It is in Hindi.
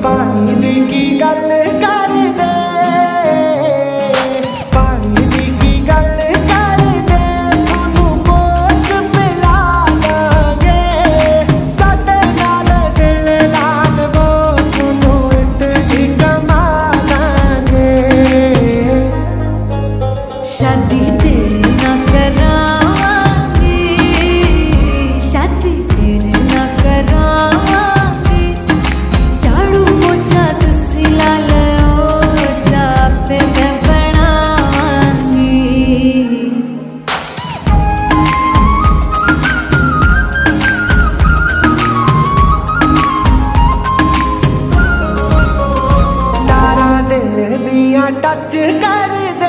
ਪਾਣੀ ਦੀ ਕੀ ਗੱਲ ਕਰਦੇ ਪਾਣੀ ਦੀ ਟੱਚ ਕਰ